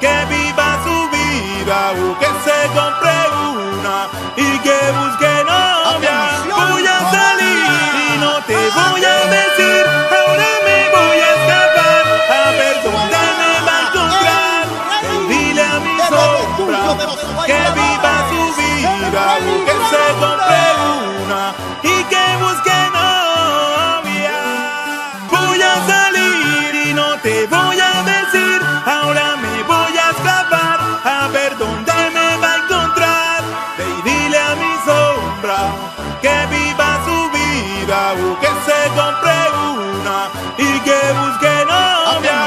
que viva su vida, o que se compre una y que busque novia. Voy a salir y no te voy a decir, ahora me voy a escapar, a ver dónde me va a encontrar. Dile a mi sombra que viva su vida, o que se compre una y que busque novia. Voy a salir y no te voy a mi sombra que viva su vida, o que se compre una y que busque novia.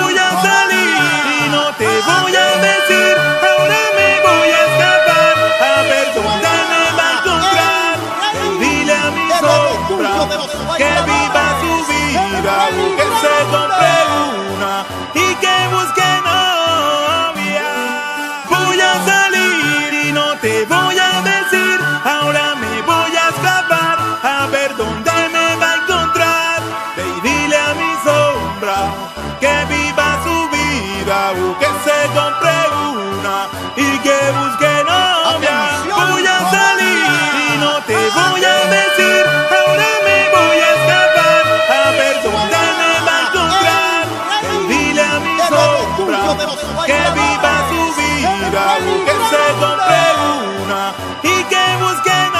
Voy a salir y no te voy a decir. Ahora me voy a escapar a ver dónde me va a encontrar. Y dile a mi sombra que viva su vida, o que se compre una y que busque novia. Voy a salir y no te voy que se compre una y que busque novia. Voy a salir y no te voy a decir, ahora me voy a escapar. A ver dónde me va a comprar. Dile a mi sombra que viva su vida, que se compre una y que busque novia.